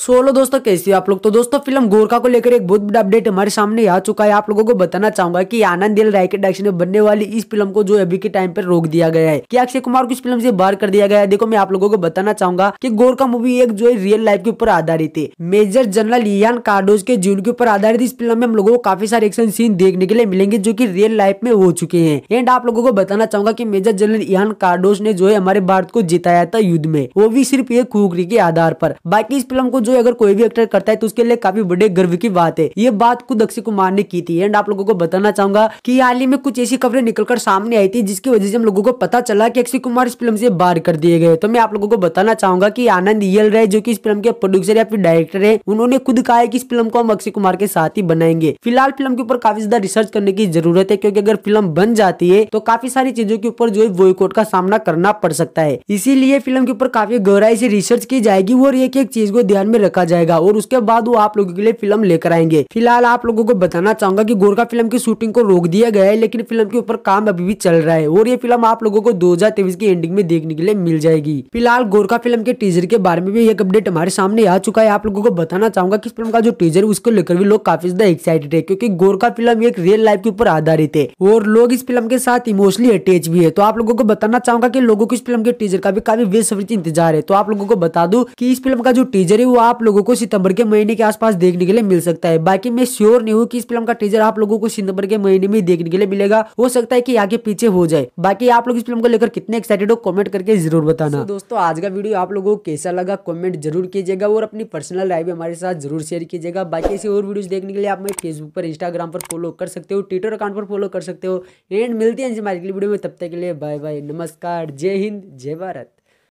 Solo दोस्तों, कैसी हो आप लोग? तो दोस्तों, फ़िल्म गोरखा को लेकर एक बहुत बड़ा अपडेट हमारे सामने आ चुका है। आप लोगों को बताना चाहूँगा कि आनंद दिल राय के डायरेक्शन में बनने वाली इस फ़िल्म को जो अभी के टाइम पर रोक दिया गया है। क्या अक्षय कुमार को इस फ़िल्म से बाहर कर दिया गया है। देखो, मैं आप लोगों को बताना चाहूँगा की गोरखा मूवी एक जो है रियल लाइफ के ऊपर आधारित है। मेजर जनरल इयान कार्डोज के जीवन के ऊपर आधारित इस फ़िल्म में हम लोगों को काफ़ी सारे एक्शन सीन देखने के लिए मिलेंगे जो की रियल लाइफ में हो चुके हैं। एंड आप लोगों को बताना चाहूँगा की मेजर जनरल इयान कार्डोज ने जो है हमारे भारत को जिताया था युद्ध में। वो भी सिर्फ़ एक खुखरी के आधार पर। बाकी इस फ़िल्म को जो अगर कोई भी एक्टर करता है तो उसके लिए काफ़ी बड़े गर्व की बात है। ये बात खुद अक्षय कुमार ने की थी। एंड आप लोगों को बताना चाहूँगा कि हाल ही में कुछ ऐसी खबरें निकलकर सामने आई थी, जिसकी वजह से हम लोगों को पता चला कि अक्षय कुमार इस फ़िल्म से बाहर कर दिए गए। तो मैं आप लोगों को बताना चाहूँगा की आनंद यल राय, जो की इस फ़िल्म के प्रोड्यूसर या फिर डायरेक्टर है, उन्होंने खुद कहा है कि इस फ़िल्म को हम अक्षय कुमार के साथ ही बनाएँगे। फ़िलहाल फ़िल्म के ऊपर काफ़ी ज़्यादा रिसर्च करने की ज़रूरत है, क्योंकि अगर फ़िल्म बन जाती है तो काफ़ी सारी चीज़ों के ऊपर जो है बोयकोट का सामना करना पड़ सकता है। इसीलिए फ़िल्म के ऊपर काफ़ी गहराई से रिसर्च की जाएगी, और एक एक चीज़ को ध्यान में रखा जाएगा और उसके बाद वो आप लोगों के लिए फ़िल्म लेकर आएँगे। फ़िलहाल आप लोगों को बताना चाहूँगा कि गोरखा फ़िल्म की शूटिंग को रोक दिया गया है, लेकिन फ़िल्म के ऊपर काम अभी भी चल रहा है और ये फ़िल्म आप लोगों को दो की एंडिंग में देखने के लिए मिल जाएगी। फ़िलहाल गोरखा फ़िल्म के टीजर के बारे में भी एक अपडेट हमारे सामने आ चुका है। आप लोगों को बताना चाहूँगा कि फ़िल्म का जो टीजर उसको लेकर भी लोग काफ़ी ज़्यादा एक्साइटेड है, क्योंकि गोरखा फ़िल्म एक रियल लाइफ के ऊपर आधारित है और लोग इस फ़िल्म के साथ इमोशनली अटैच भी है। तो आप लोगों को बताना चाहूँगा की लोगों को इस फ़िल्म के टीजर का भी काफ़ी बेसब्री इंतज़ार है। तो आप लोगों को बता दू की इस फ़िल्म का जो टीजर है, वो आप लोगों को सितंबर के महीने के आसपास देखने के लिए मिल सकता है। बाकी मैं श्योर नहीं हूँ कि इस फ़िल्म का टीजर आप लोगों को सितंबर के महीने में देखने के लिए मिलेगा। हो सकता है कि आगे पीछे हो जाए। बाकी आप लोग इस फ़िल्म को लेकर कितने एक्साइटेड हो कमेंट करके ज़रूर बताना। दोस्तों, आज का वीडियो आप लोगों को कैसा लगा कमेंट ज़रूर कीजिएगा और अपनी पर्सनल राय भी हमारे साथ ज़रूर शेयर कीजिएगा। बाकी ऐसी और वीडियो देखने के लिए आप मैं फेसबुक पर इंस्टाग्राम पर फॉलो कर सकते हो ट्विटर अकाउंट पर फॉलो कर सकते हो। एंड मिलती है हमारे वीडियो में। तब तक के लिए बाय बाय नमस्कार, जय हिंद, जय भारत।